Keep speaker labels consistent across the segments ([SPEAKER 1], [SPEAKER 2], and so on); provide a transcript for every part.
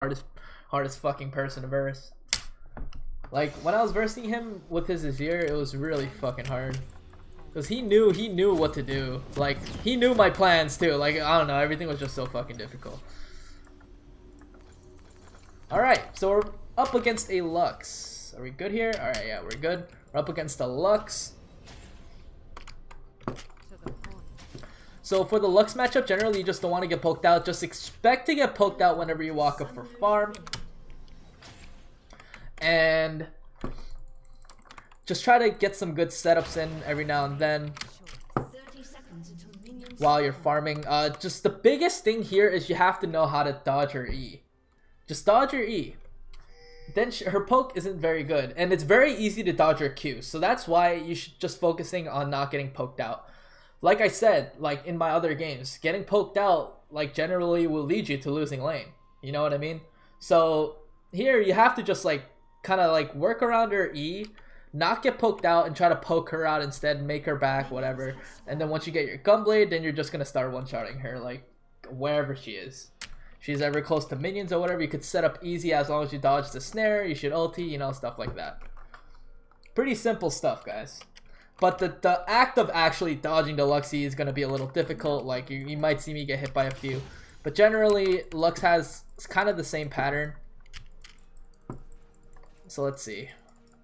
[SPEAKER 1] hardest hardest fucking person to verse. Like when I was versing him with his Azir, it was really fucking hard. Cause he knew he knew what to do. Like he knew my plans too. Like I don't know, everything was just so fucking difficult. Alright, so we're up against a Lux. Are we good here? Alright, yeah, we're good. We're up against a Lux. So for the Lux matchup, generally you just don't want to get poked out. Just expect to get poked out whenever you walk up for farm. And just try to get some good setups in every now and then while you're farming. Uh, just the biggest thing here is you have to know how to dodge your E. Just dodge your E. Then her poke isn't very good, and it's very easy to dodge her Q. So that's why you should just focusing on not getting poked out. Like I said, like in my other games, getting poked out like generally will lead you to losing lane. You know what I mean? So here you have to just like kind of like work around her E, not get poked out and try to poke her out instead, make her back, whatever. And then once you get your gunblade, then you're just gonna start one-shotting her like wherever she is. She's ever close to minions or whatever, you could set up easy as long as you dodge the snare, you should ulti, you know, stuff like that. Pretty simple stuff, guys. But the, the act of actually dodging the is going to be a little difficult. Like, you, you might see me get hit by a few. But generally, Lux has kind of the same pattern. So let's see.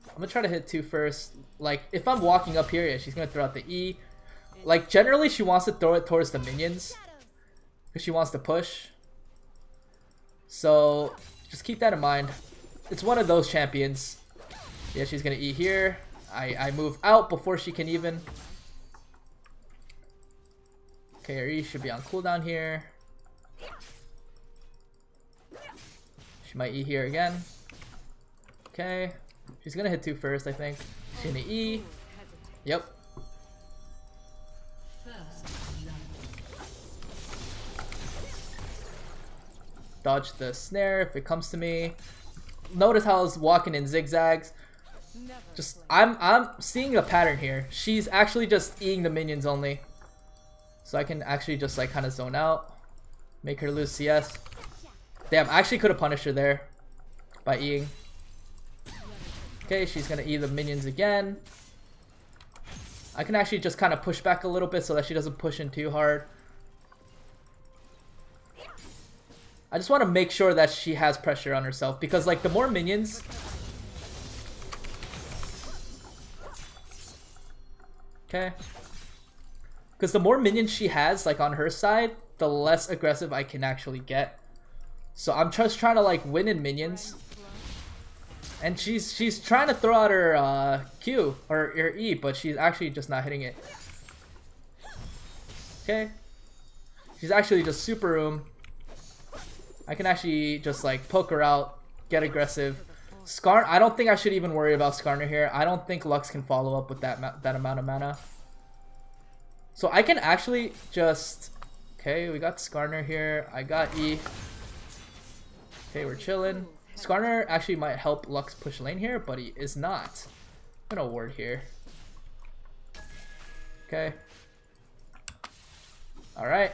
[SPEAKER 1] I'm gonna try to hit two first. Like, if I'm walking up here, yeah, she's gonna throw out the E. Like, generally, she wants to throw it towards the minions. Because she wants to push. So, just keep that in mind. It's one of those champions. Yeah, she's gonna E here. I, I move out before she can even. Okay, her E should be on cooldown here. She might E here again. Okay. She's gonna hit two first, I think. She's gonna E. Yep. Dodge the snare if it comes to me. Notice how I was walking in zigzags. Just I'm I'm seeing a pattern here. She's actually just eating the minions only. So I can actually just like kind of zone out. Make her lose CS. Damn, I actually could have punished her there by eating. Okay, she's gonna eat the minions again. I can actually just kind of push back a little bit so that she doesn't push in too hard. I just want to make sure that she has pressure on herself because like the more minions Okay. Because the more minions she has like on her side, the less aggressive I can actually get. So I'm just trying to like win in minions and she's she's trying to throw out her uh, Q or her E, but she's actually just not hitting it. Okay. She's actually just super room. I can actually just like poke her out, get aggressive. Scar, I don't think I should even worry about Skarner here. I don't think Lux can follow up with that that amount of mana. So I can actually just... Okay, we got Skarner here. I got E. Okay, we're chilling. Skarner actually might help Lux push lane here, but he is not. I'm gonna ward here. Okay. Alright.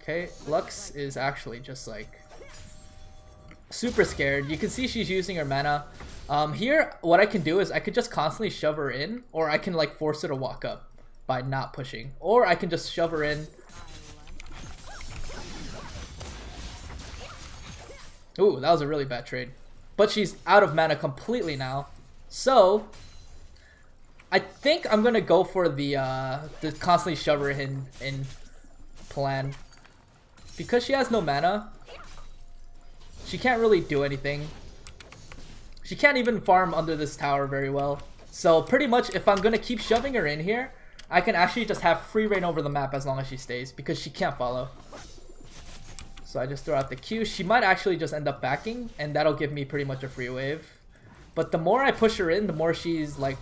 [SPEAKER 1] Okay, Lux is actually just like super scared. You can see she's using her mana. Um, here, what I can do is I could just constantly shove her in, or I can like force her to walk up by not pushing. Or I can just shove her in Ooh, that was a really bad trade. But she's out of mana completely now. So, I think I'm gonna go for the uh, the constantly shove her in in plan because she has no mana. She can't really do anything. She can't even farm under this tower very well. So pretty much if I'm gonna keep shoving her in here, I can actually just have free reign over the map as long as she stays because she can't follow. So I just throw out the Q. She might actually just end up backing, and that'll give me pretty much a free wave. But the more I push her in, the more she's like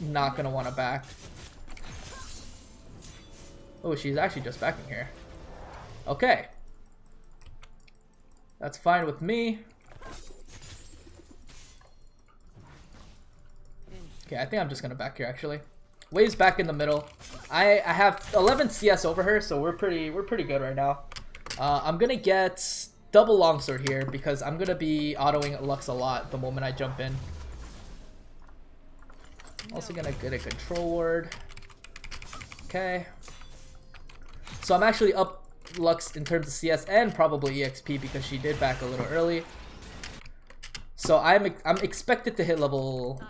[SPEAKER 1] not gonna want to back. Oh, she's actually just backing here. Okay. That's fine with me. Okay, I think I'm just gonna back here actually. Wave's back in the middle. I I have 11 CS over her, so we're pretty we're pretty good right now. Uh, I'm gonna get double longsword here because I'm gonna be autoing Lux a lot the moment I jump in. Also gonna get a control ward. Okay. So I'm actually up Lux in terms of CS and probably EXP because she did back a little early. So I'm I'm expected to hit level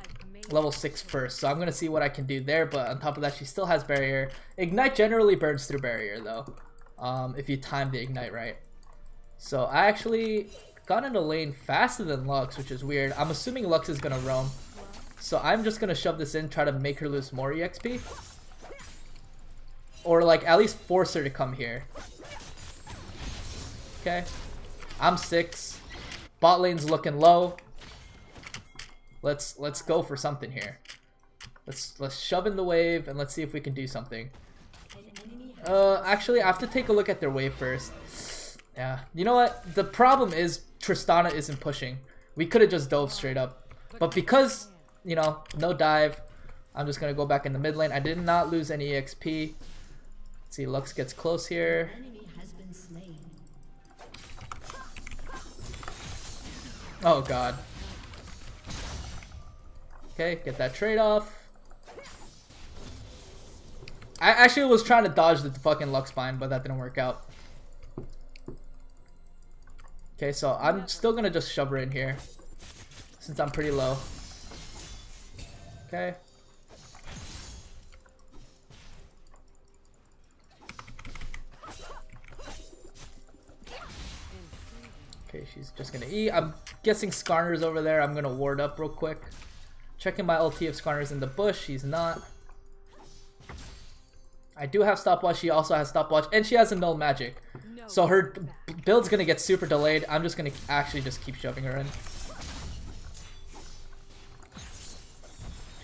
[SPEAKER 1] level 6 first, so I'm gonna see what I can do there, but on top of that she still has barrier. Ignite generally burns through barrier though, um, if you time the ignite right. So I actually got into lane faster than Lux, which is weird. I'm assuming Lux is gonna roam. So I'm just gonna shove this in, try to make her lose more EXP. Or like at least force her to come here. Okay. I'm six. Bot lane's looking low. Let's let's go for something here. Let's let's shove in the wave and let's see if we can do something. Uh, actually, I have to take a look at their wave first. Yeah, you know what? The problem is Tristana isn't pushing. We could have just dove straight up, but because you know no dive, I'm just gonna go back in the mid lane. I did not lose any EXP. Let's see, Lux gets close here. Oh god. Okay, get that trade off. I actually was trying to dodge the fucking Lux Bind, but that didn't work out. Okay, so I'm still gonna just shove her in here. Since I'm pretty low. Okay. Okay, she's just gonna eat. I'm guessing Skarner's over there. I'm gonna ward up real quick. Checking my ulti if Skarner's in the bush. He's not. I do have stopwatch. She also has stopwatch. And she has a null magic. So her build's gonna get super delayed. I'm just gonna actually just keep shoving her in.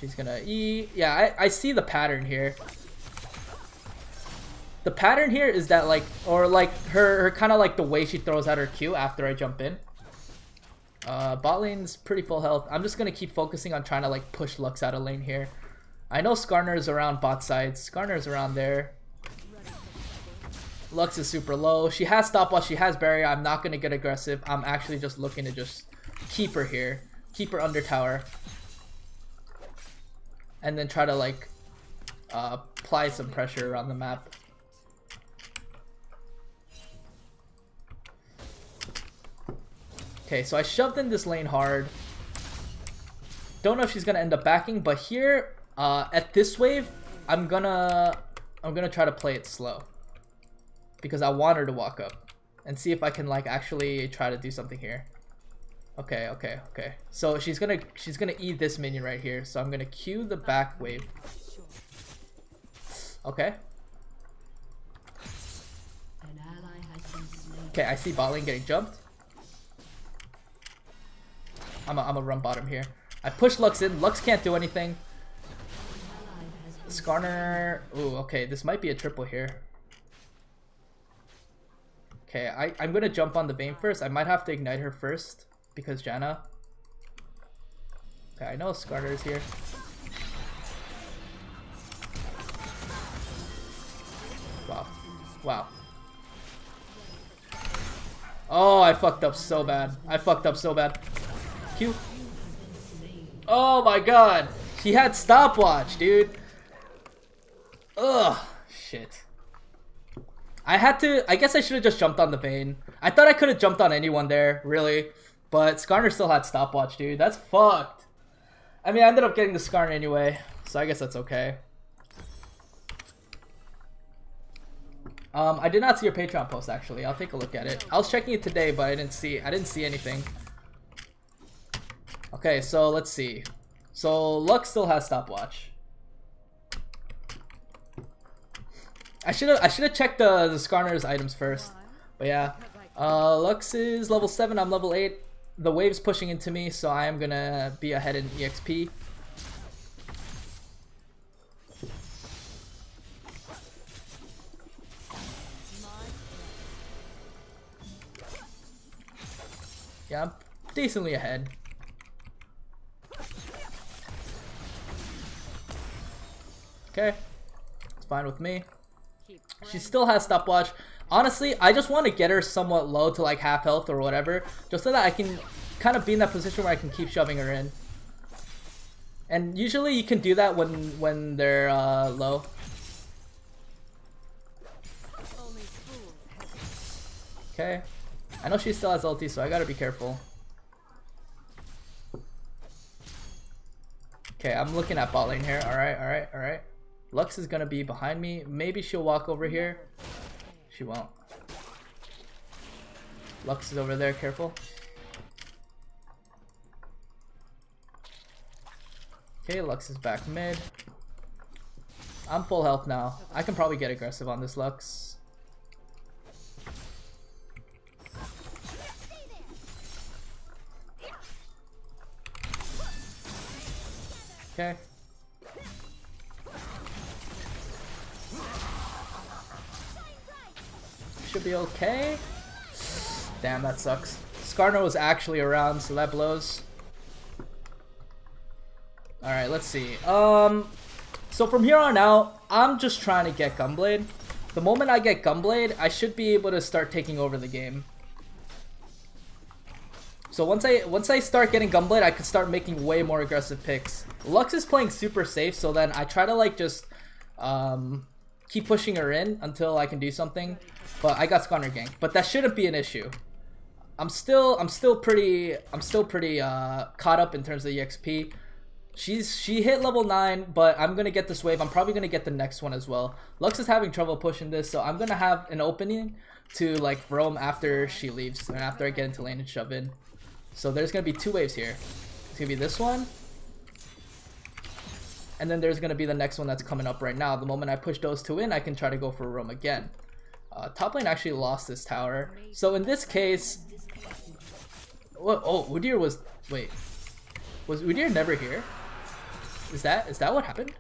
[SPEAKER 1] She's gonna E. Yeah, I, I see the pattern here. The pattern here is that like, or like her, her kind of like the way she throws out her Q after I jump in. Uh, bot lane's pretty full health. I'm just gonna keep focusing on trying to like push Lux out of lane here. I know Skarner's around bot side. Skarner's around there. Lux is super low. She has stopwatch. She has barrier. I'm not gonna get aggressive. I'm actually just looking to just keep her here. Keep her under tower. And then try to like uh, apply some pressure around the map. Okay, so I shoved in this lane hard. Don't know if she's gonna end up backing, but here, uh, at this wave, I'm gonna, I'm gonna try to play it slow. Because I want her to walk up. And see if I can like actually try to do something here. Okay, okay, okay. So she's gonna, she's gonna eat this minion right here. So I'm gonna cue the back wave. Okay. Okay, I see bot lane getting jumped. I'm a, I'm a run bottom here. I push Lux in. Lux can't do anything. Skarner. Ooh, okay. This might be a triple here. Okay, I, I'm gonna jump on the Vayne first. I might have to ignite her first because Janna. Okay, I know Skarner is here. Wow. Wow. Oh, I fucked up so bad. I fucked up so bad. Q. Oh my god. He had stopwatch, dude. Ugh. Shit. I had to... I guess I should have just jumped on the Vayne. I thought I could have jumped on anyone there, really. But Skarner still had stopwatch, dude. That's fucked. I mean, I ended up getting the Skarner anyway. So I guess that's okay. Um, I did not see your Patreon post, actually. I'll take a look at it. I was checking it today, but I didn't see... I didn't see anything. Okay, so let's see. So Lux still has stopwatch. I should have I should have checked the the Skarner's items first. But yeah. Uh Lux is level 7, I'm level 8. The wave's pushing into me, so I am gonna be ahead in EXP. Yeah, I'm decently ahead. Okay. It's fine with me. She still has stopwatch. Honestly, I just want to get her somewhat low to like half health or whatever, just so that I can kind of be in that position where I can keep shoving her in. And usually you can do that when when they're uh, low. Okay. I know she still has ulti, so I gotta be careful. Okay, I'm looking at bot lane here. Alright, alright, alright. Lux is gonna be behind me. Maybe she'll walk over here. She won't. Lux is over there, careful. Okay, Lux is back mid. I'm full health now. I can probably get aggressive on this Lux. Okay. Should be okay. Damn, that sucks. Skarner was actually around, so that blows. Alright, let's see. Um, so from here on out, I'm just trying to get Gunblade. The moment I get Gunblade, I should be able to start taking over the game. So once I once I start getting Gunblade, I can start making way more aggressive picks. Lux is playing super safe, so then I try to like just um, keep pushing her in until I can do something. But I got Skarner gank, but that shouldn't be an issue. I'm still I'm still pretty I'm still pretty uh, caught up in terms of the EXP. She's she hit level 9, but I'm gonna get this wave. I'm probably gonna get the next one as well. Lux is having trouble pushing this, so I'm gonna have an opening to like roam after she leaves and after I get into lane and shove in. So there's to be two waves here. It's to be this one. And then there's going to be the next one that's coming up right now. The moment I push those two in, I can try to go for a roam again. Uh, top lane actually lost this tower. So in this case... What, oh, Udyr was... Wait. Was Udyr never here? Is that is that what happened?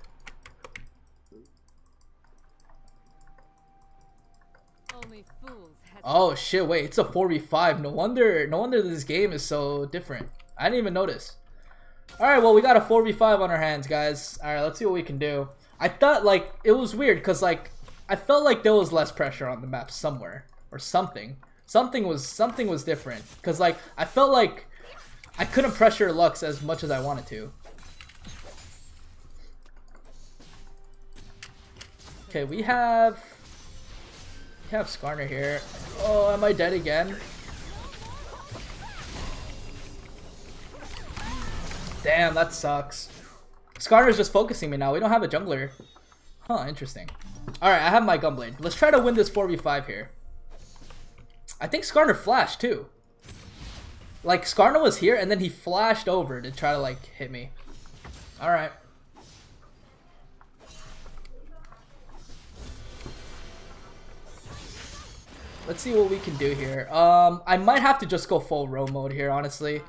[SPEAKER 1] Oh shit, wait, it's a 4v5. No wonder no wonder this game is so different. I didn't even notice. Alright, well we got a 4v5 on our hands, guys. Alright, let's see what we can do. I thought like it was weird because like I felt like there was less pressure on the map somewhere. Or something. Something was something was different. Cause like I felt like I couldn't pressure Lux as much as I wanted to. Okay, we have we have Skarner here. Oh, am I dead again? Damn, that sucks. Skarner's just focusing me now. We don't have a jungler. Huh, interesting. Alright, I have my Gunblade. Let's try to win this 4v5 here. I think Skarner flashed too. Like, Skarner was here and then he flashed over to try to, like, hit me. Alright. Let's see what we can do here. Um, I might have to just go full row mode here, honestly.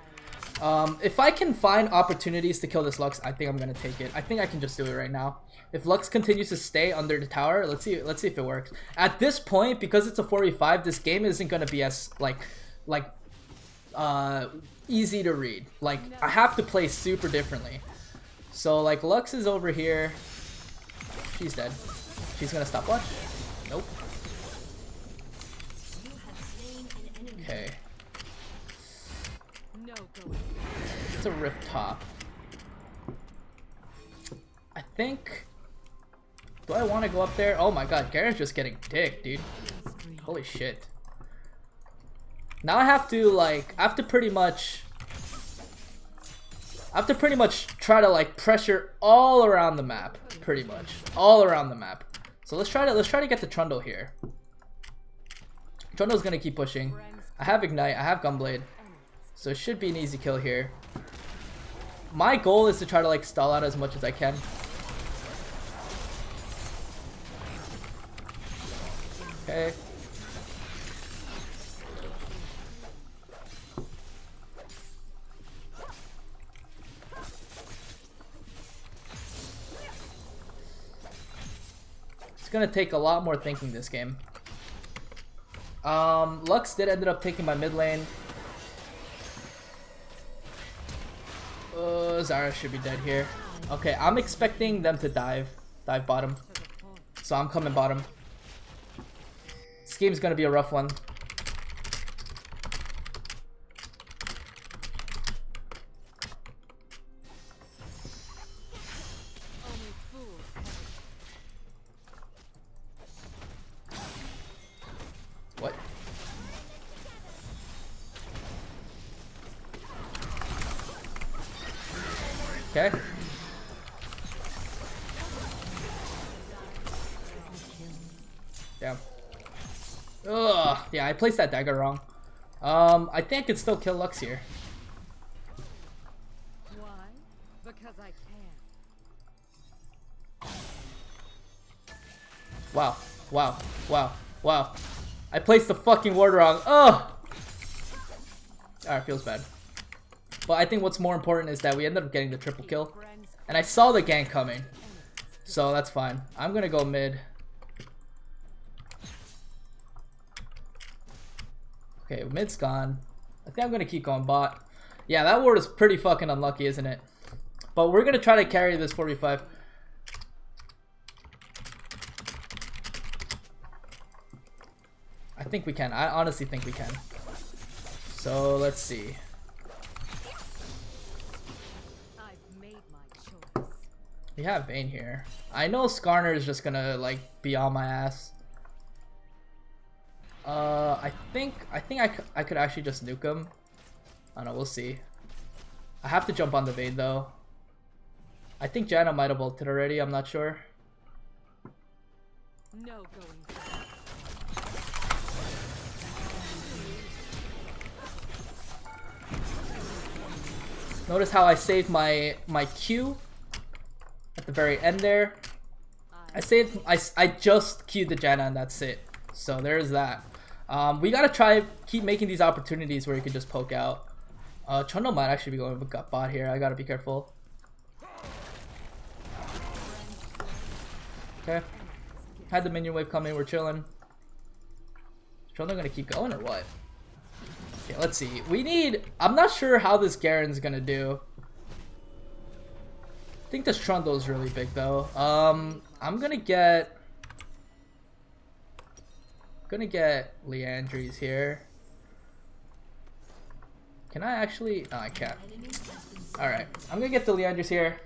[SPEAKER 1] Um, if I can find opportunities to kill this Lux, I think I'm gonna take it. I think I can just do it right now. If Lux continues to stay under the tower, let's see. Let's see if it works. At this point, because it's a 4v5, this game isn't gonna be as like, like, uh, easy to read. Like, I have to play super differently. So like, Lux is over here. She's dead. She's gonna stop watch. Nope. Okay. It's a rift top. I think... Do I want to go up there? Oh my god, Garen's just getting dick, dude. Holy shit. Now I have to, like, I have to pretty much... I have to pretty much try to, like, pressure all around the map. Pretty much. All around the map. So let's try to, let's try to get the Trundle here. Trundle's gonna keep pushing. I have Ignite, I have Gunblade. So it should be an easy kill here. My goal is to try to like stall out as much as I can. Okay. It's gonna take a lot more thinking this game. Um, Lux did ended up taking my mid lane. Uh, Zara should be dead here. Okay, I'm expecting them to dive. Dive bottom. So I'm coming bottom. This game's gonna be a rough one. Placed that dagger wrong. Um, I think I could still kill Lux here.
[SPEAKER 2] Why? Because I can.
[SPEAKER 1] Wow. Wow. Wow. Wow. I placed the fucking ward wrong. Ugh. Alright, feels bad. But I think what's more important is that we ended up getting the triple kill. And I saw the gank coming. So that's fine. I'm gonna go mid. Okay, mid's gone. I think I'm gonna keep going bot. Yeah, that ward is pretty fucking unlucky, isn't it? But we're gonna try to carry this 45. I think we can. I honestly think we can. So let's see.
[SPEAKER 2] I've made my choice.
[SPEAKER 1] We have Vayne here. I know Skarner is just gonna like be on my ass. Uh, I think I think I, c- I could actually just nuke him. I don't know. We'll see. I have to jump on the Vayne though. I think Janna might have ulted already. I'm not sure.
[SPEAKER 2] No going.
[SPEAKER 1] Notice how I saved my my Q at the very end there. I saved I, I just queued the Janna and that's it. So there's that. Um, we gotta try keep making these opportunities where you can just poke out. Uh, Trundle might actually be going with gut bot here. I gotta be careful. Okay. Had the minion wave coming. We're chilling. Trundle gonna keep going or what? Okay, let's see. We need. I'm not sure how this Garen's gonna do. I think this Trundle is really big though. Um, I'm gonna get. Gonna get Liandry's here. Can I actually? No, I can't. All right, I'm gonna get the Liandry's here.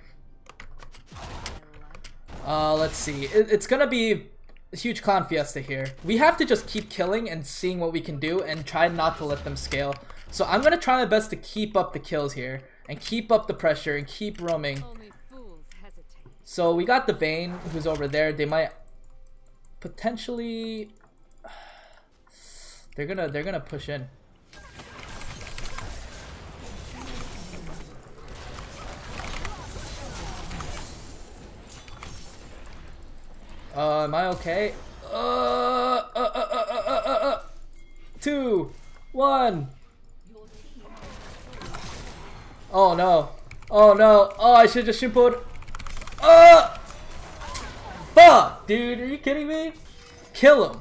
[SPEAKER 1] Uh, let's see. It, it's gonna be a huge clown fiesta here. We have to just keep killing and seeing what we can do and try not to let them scale. So I'm gonna try my best to keep up the kills here and keep up the pressure and keep roaming. So we got the Vayne who's over there. They might potentially they're gonna they're gonna push in. Uh, am I okay? Uh, uh, uh, uh, uh, uh, uh, uh. Two, one. Oh no. Oh no. Oh, I should just shunpoed. Uh! Fuck, dude, are you kidding me? Kill him.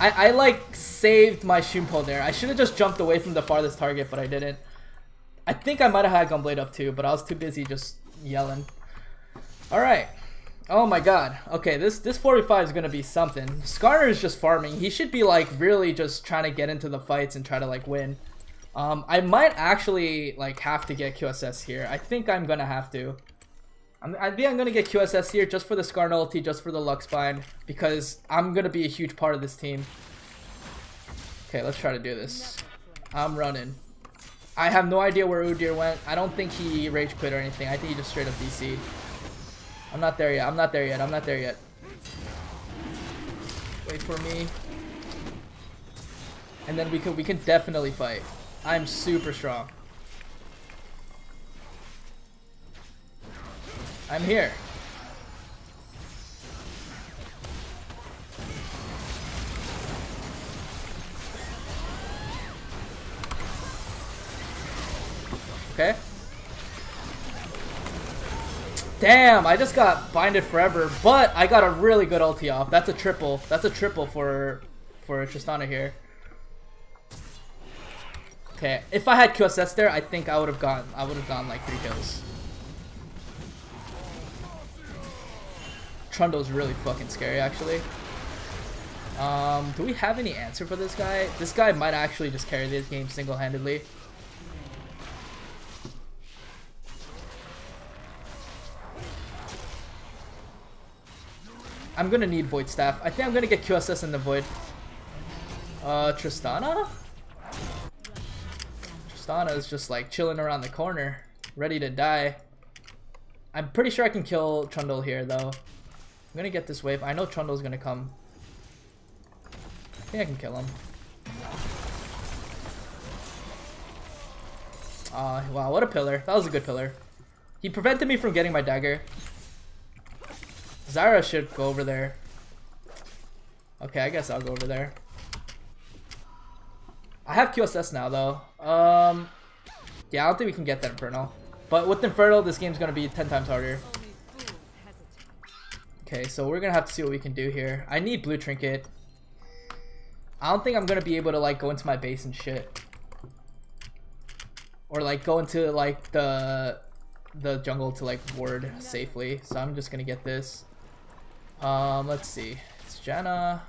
[SPEAKER 1] I, I like saved my Shunpo there. I should have just jumped away from the farthest target, but I didn't. I think I might have had Gunblade up too, but I was too busy just yelling. Alright. Oh my god. Okay, this this 45 is gonna be something. Skarner is just farming. He should be like really just trying to get into the fights and try to like win. Um, I might actually like have to get QSS here. I think I'm gonna have to. I'm, I think I'm gonna get QSS here just for the Skarner ulti, just for the Lux Bind, because I'm gonna be a huge part of this team. Okay, let's try to do this. I'm running. I have no idea where Udyr went. I don't think he rage quit or anything. I think he just straight up DC. I'm not there yet. I'm not there yet. I'm not there yet. Wait for me. And then we can we can definitely fight. I'm super strong. I'm here. Okay. Damn, I just got binded forever, but I got a really good ulti off. That's a triple. That's a triple for for Tristana here. Okay, if I had QSS there, I think I would have gone. I would have gone like three kills. Trundle's really fucking scary, actually. Um, do we have any answer for this guy? This guy might actually just carry this game single-handedly. I'm gonna need Void Staff. I think I'm gonna get QSS in the Void. Uh, Tristana? Tristana is just like chilling around the corner, ready to die. I'm pretty sure I can kill Trundle here though. I'm gonna get this wave. I know Trundle's gonna come. I think I can kill him. Uh, wow, what a pillar. That was a good pillar. He prevented me from getting my dagger. Zyra should go over there. Okay, I guess I'll go over there. I have QSS now, though. Um, yeah, I don't think we can get that Infernal. But with Infernal, this game's gonna be 10 times harder. Okay, so we're gonna have to see what we can do here. I need Blue Trinket. I don't think I'm gonna be able to, like, go into my base and shit. Or, like, go into, like, the the jungle to, like, ward safely. So I'm just gonna get this. Um, let's see. It's Janna.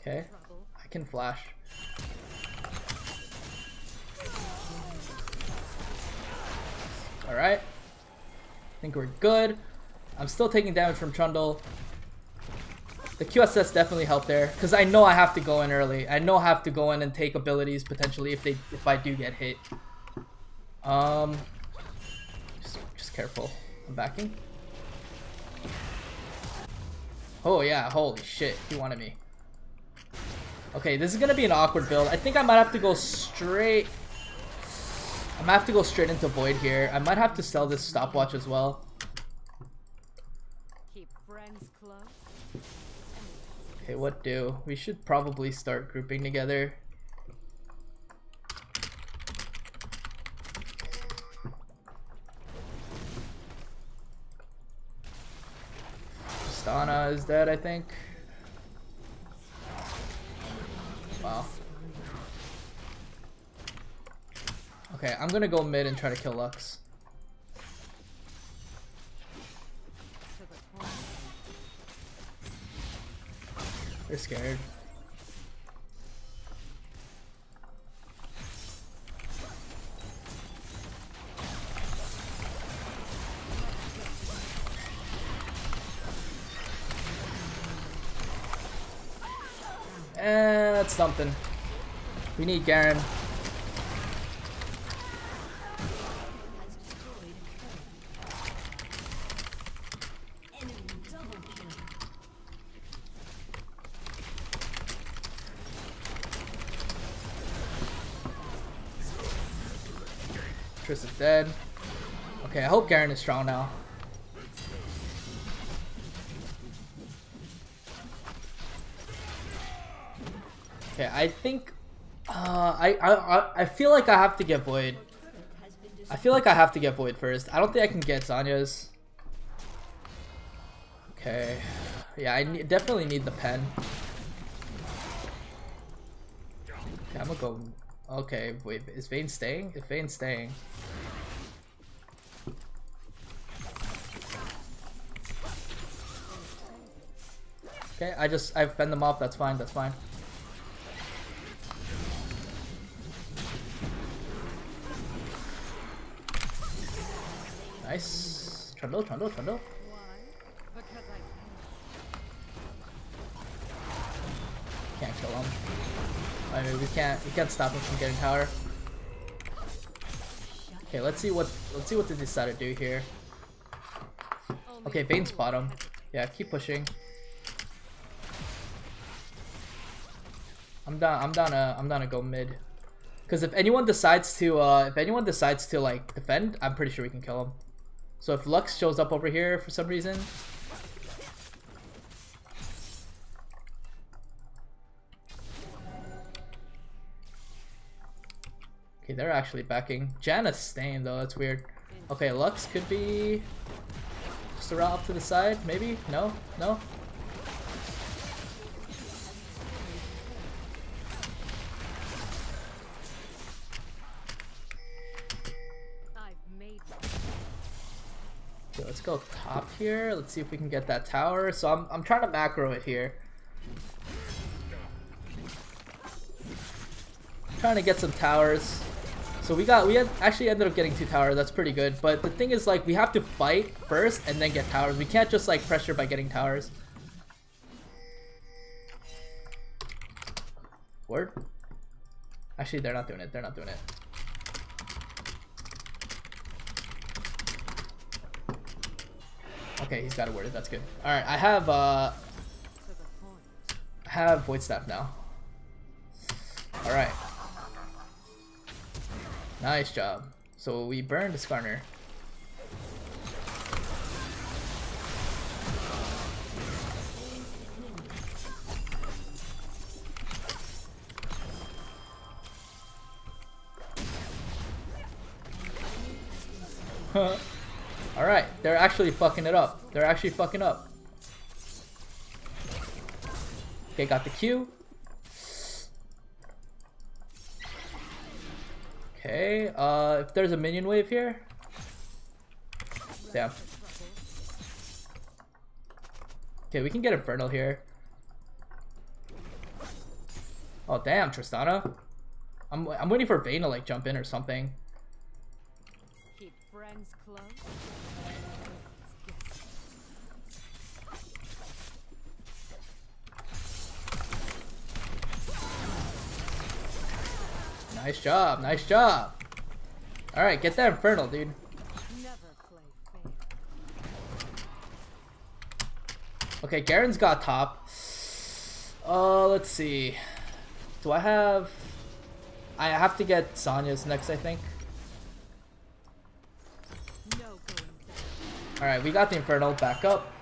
[SPEAKER 1] Okay, I can flash. Alright. I think we're good. I'm still taking damage from Trundle. The QSS definitely helped there because I know I have to go in early. I know I have to go in and take abilities potentially if they if I do get hit. Um, just, just careful. I'm backing. Oh yeah, holy shit, he wanted me. Okay, this is gonna be an awkward build. I think I might have to go straight. I might have to go straight into Void here. I might have to sell this stopwatch as well. Okay, what do? We should probably start grouping together. Stana is dead, I think. Wow. Okay, I'm gonna go mid and try to kill Lux. They're scared. Eh, that's something. We need Garen. Dead. Okay, I hope Garen is strong now. Okay, I think uh, I, I I feel like I have to get Void. I feel like I have to get Void first. I don't think I can get Zhonya's. Okay. Yeah, I need, definitely need the pen. Okay, I'm gonna go. Okay, wait, is Vayne staying? Is Vayne staying? Okay, I just I fend them off. That's fine. That's fine. Nice. Trundle, trundle, trundle. Can't kill him. I mean, we can't we can't stop him from getting power. Okay, let's see what let's see what they decide to do here. Okay, Vayne's bottom. Yeah, keep pushing. I'm down. I'm down. To, I'm down to go mid. Because if anyone decides to, uh, if anyone decides to like defend, I'm pretty sure we can kill him. So if Lux shows up over here for some reason. Okay, they're actually backing. Janna's staying though, that's weird. Okay, Lux could be just a off to the side, maybe? No? No? Let's go top here. Let's see if we can get that tower. So I'm, I'm trying to macro it here. Trying to get some towers. So we got, we had, actually ended up getting two towers. That's pretty good. But the thing is like, we have to fight first and then get towers. We can't just like pressure by getting towers. Word? Actually, they're not doing it. They're not doing it. Okay, he's got a ward. That's good. All right, I have uh. I have void staff now. All right. Nice job. So we burned the Skarner. Actually fucking it up. They're actually fucking up. Okay, got the Q. Okay, uh, if there's a minion wave here. Damn. Okay, we can get Infernal here. Oh, damn, Tristana. I'm, I'm waiting for Vayne to, like, jump in or something.
[SPEAKER 2] Keep friends close.
[SPEAKER 1] Nice job, nice job. Alright, get that Infernal, dude. Okay, Garen's got top. Uh, let's see. Do I have... I have to get Zhonya's next, I think. Alright, we got the Infernal back up.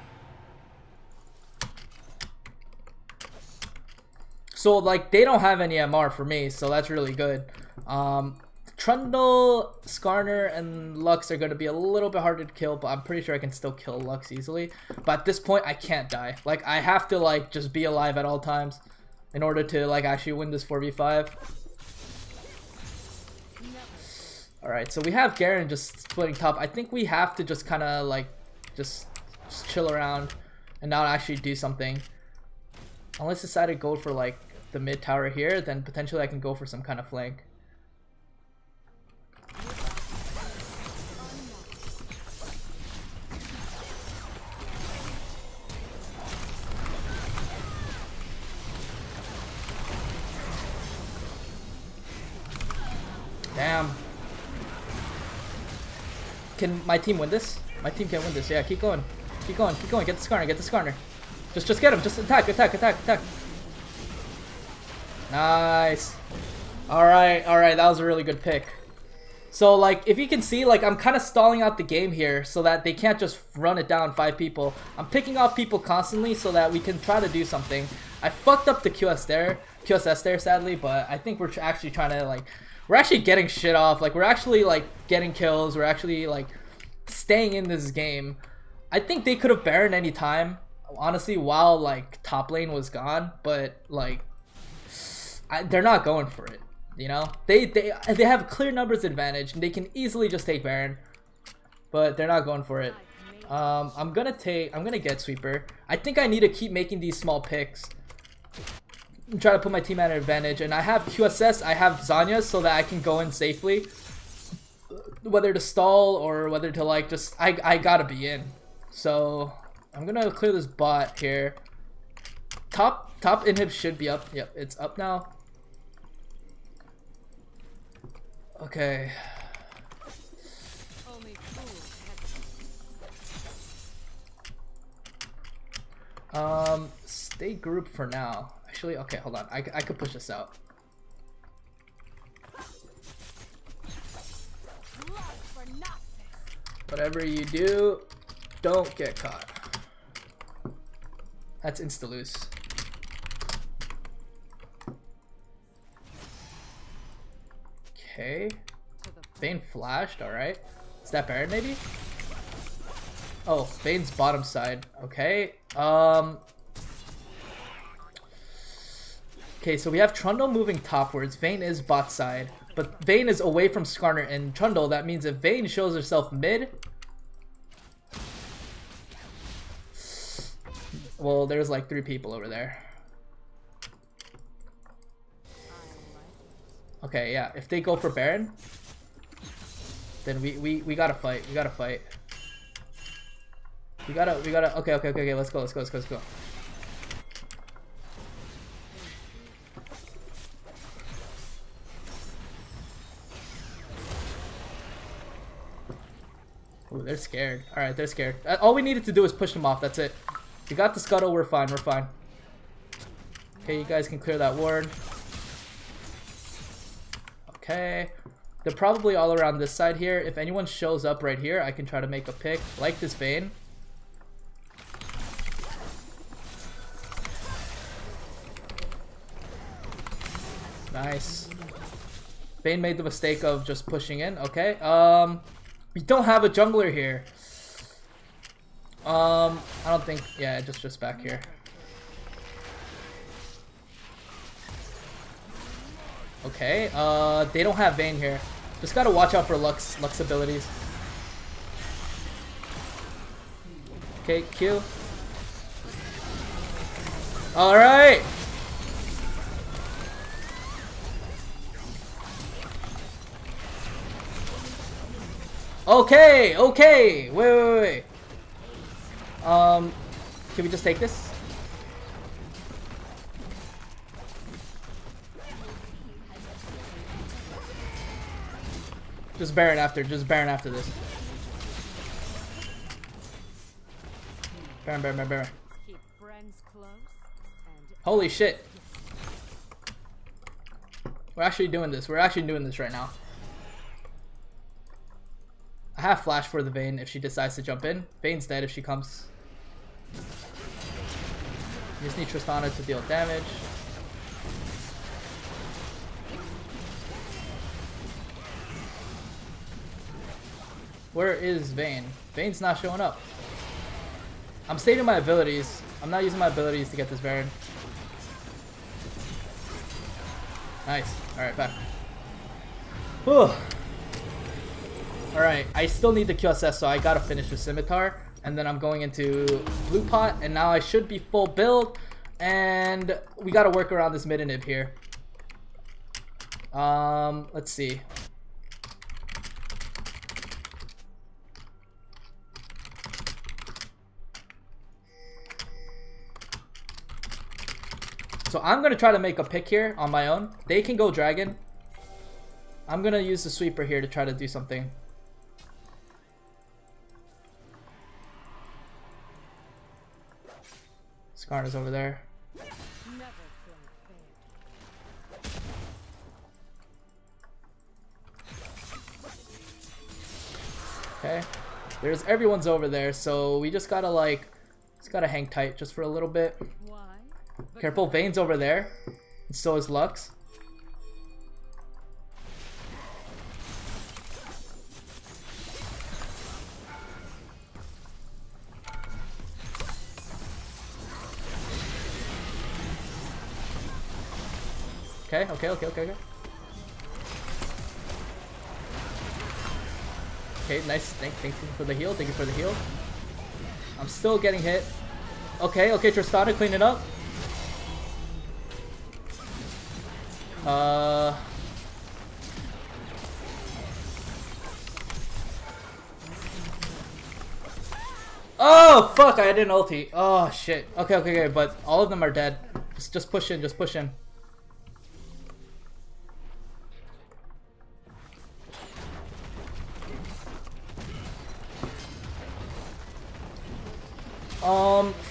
[SPEAKER 1] So, like, they don't have any MR for me, so that's really good. Um, Trundle, Skarner, and Lux are going to be a little bit harder to kill, but I'm pretty sure I can still kill Lux easily. But at this point, I can't die. Like, I have to, like, just be alive at all times in order to, like, actually win this 4v5. Alright, so we have Garen just splitting top. I think we have to just kind of, like, just, just chill around and not actually do something. Unless decide to go for, like, the mid tower here, then potentially I can go for some kind of flank. Damn. Can my team win this? My team can win this. Yeah, keep going. Keep going. Keep going. Get the Skarner. Get the Skarner. Just, just get him. Just attack, attack, attack, attack. Nice. Alright, alright. That was a really good pick. So, like, if you can see, like, I'm kind of stalling out the game here so that they can't just run it down five people. I'm picking off people constantly so that we can try to do something. I fucked up the QS there, QSS there, sadly, but I think we're actually trying to, like, we're actually getting shit off. Like, we're actually, like, getting kills. We're actually, like, staying in this game. I think they could have Baron any time, honestly, while, like, top lane was gone, but, like, I, they're not going for it. You know, they they they have clear numbers advantage, and they can easily just take Baron, but they're not going for it. Um, I'm gonna take. I'm gonna get sweeper. I think I need to keep making these small picks. Try to put my team at an advantage, and I have QSS. I have Zhonya, so that I can go in safely. Whether to stall or whether to like just, I I gotta be in. So I'm gonna clear this bot here. Top top inhib should be up. Yep, it's up now. Okay. Um, stay group for now. Actually, okay, hold on. I, I could push this out. Whatever you do, don't get caught. That's insta loose. Okay. Vayne flashed, alright. Is that Baron maybe? Oh, Vayne's bottom side. Okay. Um. Okay, so we have Trundle moving topwards. Vayne is bot side, but Vayne is away from Skarner and Trundle. That means if Vayne shows herself mid, well, there's like three people over there. Okay, yeah. If they go for Baron, then we we we gotta fight. We gotta fight. We gotta we gotta. Okay, okay, okay, okay. Let's go. Let's go. Let's go. Let's go. They're scared. Alright, they're scared. Uh, All we needed to do is push them off, that's it. We got the scuttle, we're fine, we're fine. Okay, you guys can clear that ward. Okay. They're probably all around this side here. If anyone shows up right here, I can try to make a pick. Like this Vayne. Nice. Vayne made the mistake of just pushing in. Okay. Um, we don't have a jungler here. Um, I don't think. Yeah, just just back here. Okay. Uh, they don't have Vayne here. Just gotta watch out for Lux Lux abilities. Okay, Q. All Okay, okay. Wait, wait, wait. Um, can we just take this? Just Baron after, just Baron after this. Baron, Baron, Baron, Baron. Holy shit. We're actually doing this. We're actually doing this right now. Have flash for the Vayne if she decides to jump in. Vayne's dead if she comes. You just need Tristana to deal damage. Where is Vayne? Vayne's not showing up. I'm saving my abilities. I'm not using my abilities to get this Baron. Nice. Alright, back. Whew. Alright, I still need the QSS, so I gotta finish the Scimitar. And then I'm going into Blue Pot, and now I should be full build. And we gotta work around this mid inhib here. Um, let's see. So I'm gonna try to make a pick here on my own. They can go dragon. I'm gonna use the sweeper here to try to do something. Skarner's over there.
[SPEAKER 2] never play fair.
[SPEAKER 1] Okay. There's everyone's over there, so we just gotta like just gotta hang tight just for a little bit.
[SPEAKER 2] Why?
[SPEAKER 1] Careful, Vayne's over there. And so is Lux. Okay, okay, okay, okay, okay. Okay, nice. Thank, thank you for the heal. Thank you for the heal. I'm still getting hit. Okay, okay, Tristana, clean it up. Uh. Oh fuck! I didn't ulti. Oh shit. Okay, okay, okay. But all of them are dead. Just, just push in. Just push in.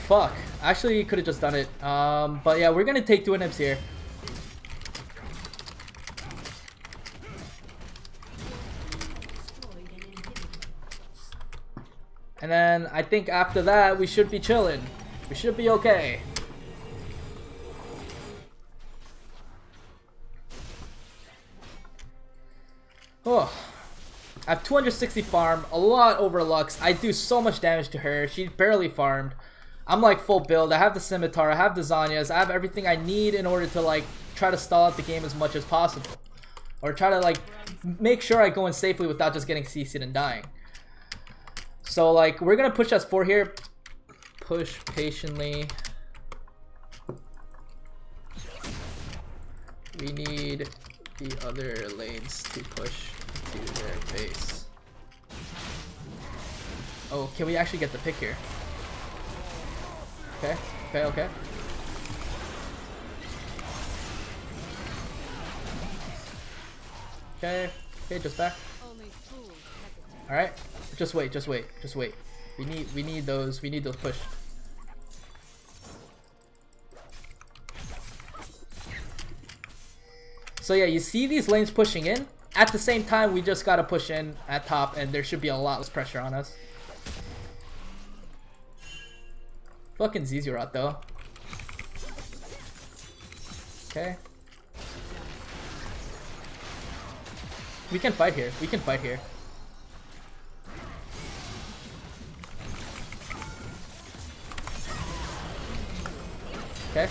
[SPEAKER 1] Fuck. Actually, could have just done it. Um, but yeah, we're gonna take two inhibs here. And then I think after that, we should be chilling. We should be okay. Oh. I have 260 farm, a lot over Lux. I do so much damage to her. She barely farmed. I'm like full build. I have the Scimitar, I have the Zhonya's, I have everything I need in order to like try to stall out the game as much as possible. Or try to like make sure I go in safely without just getting CC'd and dying. So like we're gonna push S4 here. push patiently. We need the other lanes to push to their base. Oh, can we actually get the pick here? Okay, okay, okay. Okay, okay, just back.
[SPEAKER 2] Only fools hesitate.
[SPEAKER 1] All right, just wait, just wait, just wait. We need, we need those, we need those push. So yeah, you see these lanes pushing in. At the same time, we just gotta push in at top, and there should be a lot less pressure on us. Fucking Zizurat though. Okay. We can fight here. We can fight here. Okay.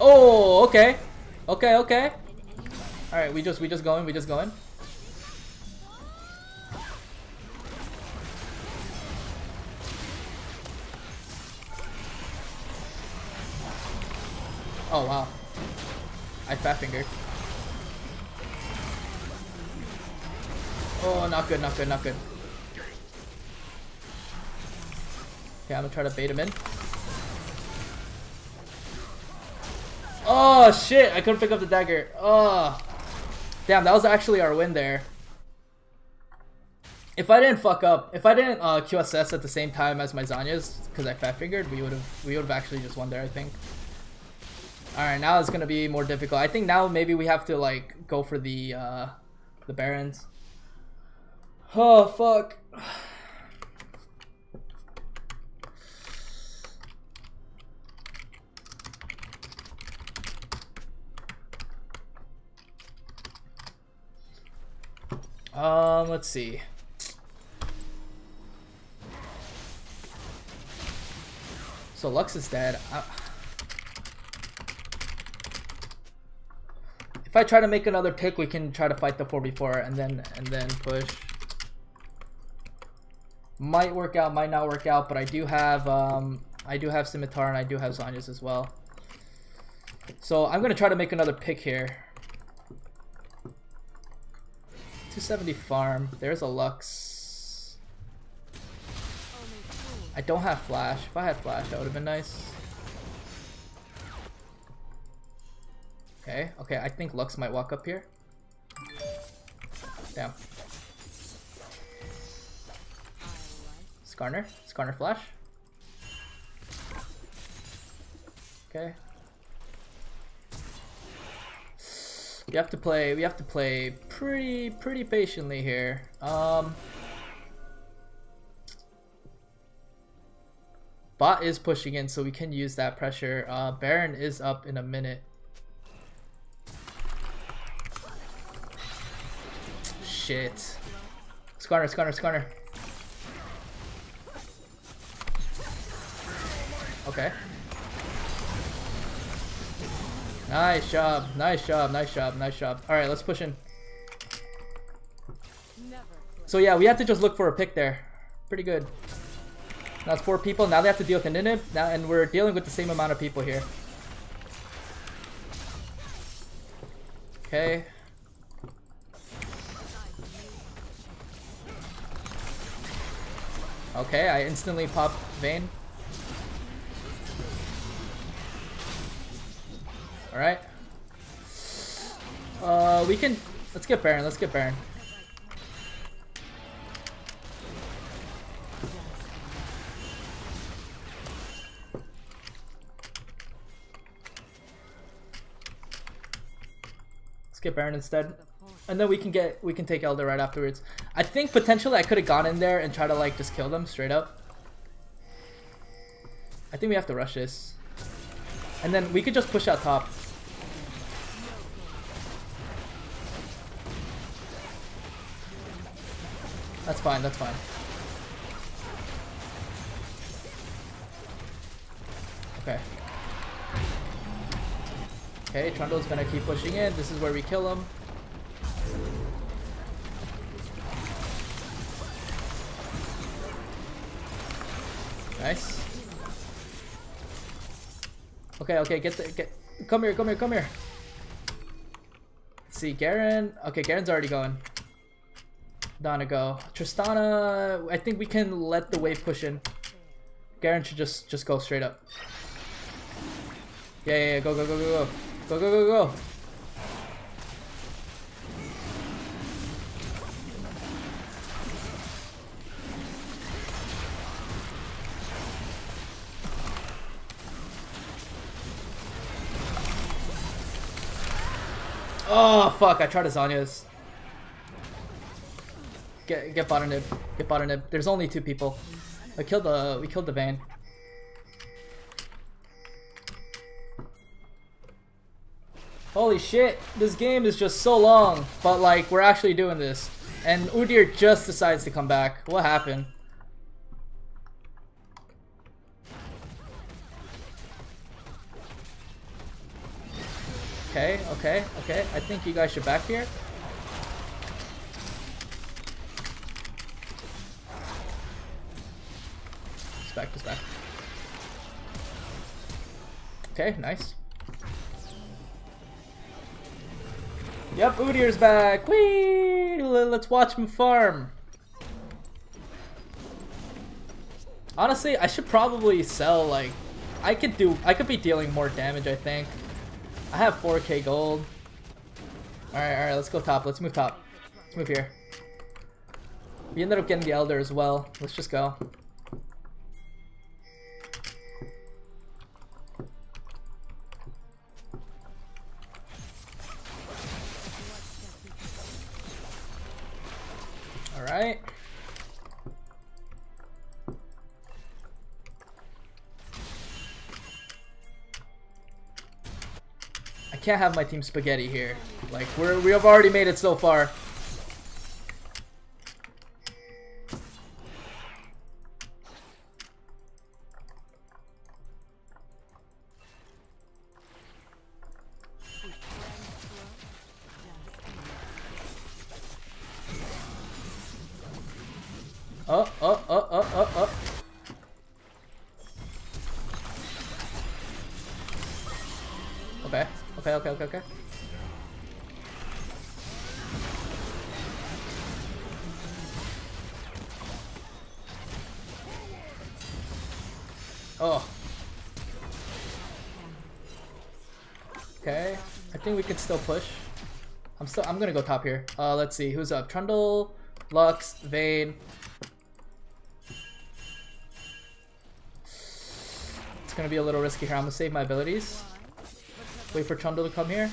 [SPEAKER 1] Oh, okay. Okay, okay. Alright, we just we just going, we just going. Oh wow. I fat fingered. Oh, not good, not good, not good. Okay, I'm gonna try to bait him in. Oh shit! I couldn't pick up the dagger. Oh, damn! That was actually our win there. If I didn't fuck up, if I didn't uh, QSS at the same time as my Zhonya's, because I fat fingered, we would have we would have actually just won there. I think. All right, now it's gonna be more difficult. I think now maybe we have to like go for the uh, the barons. Oh fuck. Um, let's see. So Lux is dead. I if I try to make another pick, we can try to fight the 4v4 and then and then push. Might work out, might not work out, but I do have um I do have Scimitar and I do have Zhonya's as well. So I'm gonna try to make another pick here. 270 farm. There's a Lux. I don't have flash. If I had flash, that would have been nice. Okay, okay, I think Lux might walk up here. Damn. Skarner. Skarner flash. Okay. We have to play we have to play pretty pretty patiently here. Um Bot is pushing in so we can use that pressure. Uh Baron is up in a minute. Shit. Skarner, Skarner, Skarner. Okay. Nice job, nice job, nice job, nice job. Alright, let's push in. So yeah, we have to just look for a pick there. Pretty good. Now it's four people, now they have to deal with an inhib, now and we're dealing with the same amount of people here. Okay. Okay, I instantly pop Vayne. Alright. Uh, we can... Let's get Baron, let's get Baron. Let's get Baron instead. And then we can get we can take Elder right afterwards. I think potentially I could have gone in there and try to like just kill them straight up. I think we have to rush this. And then we could just push out top. That's fine, that's fine. Okay. Okay, Trundle's gonna keep pushing in. This is where we kill him. Nice. Okay, okay, get the get. Come here, come here, come here. Let's see, Garen. Okay, Garen's already going. Donna go. Tristana. I think we can let the wave push in. Garen should just just go straight up. Yeah, yeah, yeah. Go, go, go, go, go, go, go, go, go. Oh fuck! I tried to. Get get bottom nib. Get bottom nib. There's only two people. I killed the we killed the Vayne. Holy shit! This game is just so long, but like we're actually doing this. And Udyr just decides to come back. What happened? Okay, okay, okay. I think you guys should back here. Back, just back. Okay, nice. Yep, Udyr's back. Whee! Let's watch him farm. Honestly, I should probably sell like I could do I could be dealing more damage, I think. I have 4k gold. Alright, alright, let's go top. Let's move top. Let's move here. We ended up getting the Elder as well. Let's just go. Alright. Can't have my team spaghetti here. Like we're we have already made it so far. Oh, oh, oh, oh, oh, oh. Okay, okay, okay, okay. Oh. Okay, I think we can still push. I'm still. I'm gonna go top here. Uh, let's see who's up. Trundle, Lux, Vayne. It's gonna be a little risky here. I'm gonna save my abilities. Wait for Trundle to come here.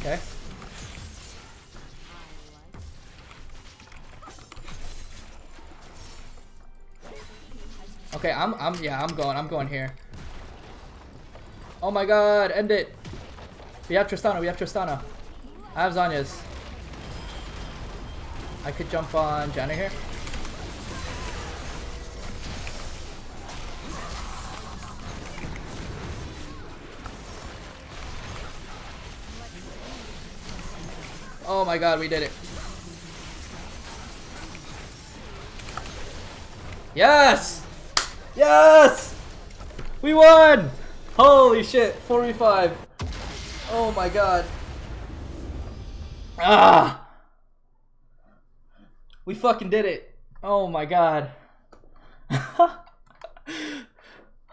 [SPEAKER 1] Okay. Okay, I'm I'm yeah, I'm going. I'm going here. Oh my god, end it. We have Tristana, we have Tristana. I have Zhonya's. I could jump on Janna here. Oh my god, we did it. Yes! Yes! We won! Holy shit, 45. Oh my god. Ah! We fucking did it. Oh my god.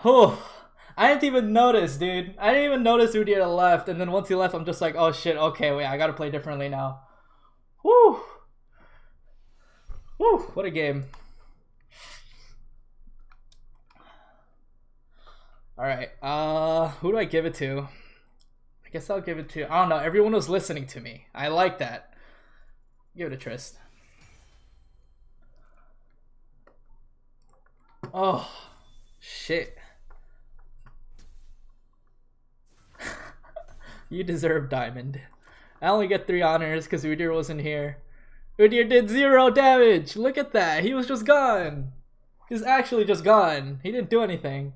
[SPEAKER 1] oh, I didn't even notice, dude. I didn't even notice Udyr left, and then once he left, I'm just like, oh shit, okay, wait, I gotta play differently now. Woo! Woo! What a game. Alright, uh, who do I give it to? I guess I'll give it to, I don't know, everyone was listening to me. I like that. Give it to Trist. Oh, shit. you deserve diamond. I only get three honors because Udyr wasn't here. Udyr did zero damage. Look at that. He was just gone. He's actually just gone. He didn't do anything.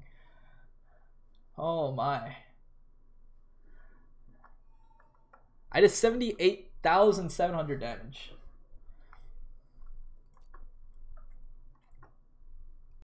[SPEAKER 1] Oh my. I did 78,700 damage.